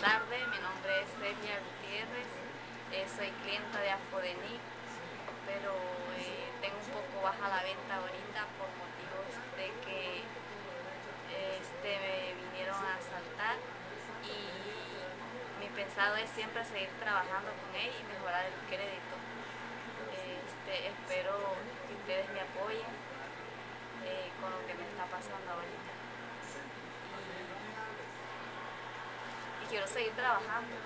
tardes, mi nombre es Celia Gutiérrez, eh, soy clienta de Afodenic, pero eh, tengo un poco baja la venta ahorita por motivos de que este, me vinieron a asaltar y mi pensado es siempre seguir trabajando con él y mejorar el crédito. Este, espero que ustedes me apoyen eh, con lo que me está pasando ahorita. Y, y quiero seguir trabajando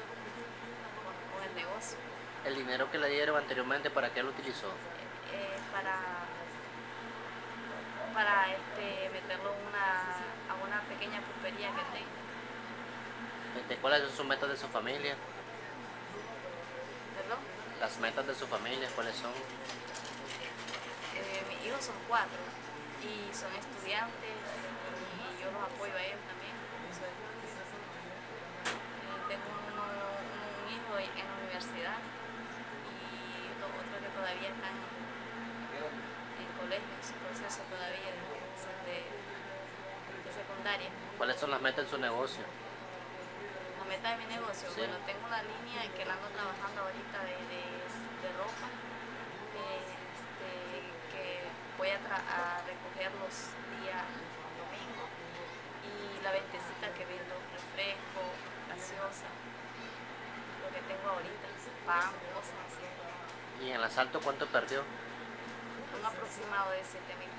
con, con, el negocio. ¿El dinero que le dieron anteriormente para qué lo utilizó? Eh, para para este, meterlo una, a una pequeña pulpería que tengo. ¿Cuáles son sus metas de su familia? ¿Perdón? Las metas de su familia, ¿cuáles son? Eh, mis hijos son cuatro y son estudiantes y yo los apoyo a ellos también. Soy, eh, tengo uno, en la universidad y los otros que todavía están en colegio, en su proceso todavía de, de, de secundaria. ¿Cuáles son las metas de su negocio? La meta de mi negocio, Sí. bueno, tengo una línea que la ando trabajando ahorita de, de, de ropa, este, que voy a, tra- a recoger los días domingo y la ventecita que vendo refresco, gaseosa, lo que tengo ahorita, pan, cosas así, ¿Y en el asalto cuánto perdió? un aproximado de 7 mil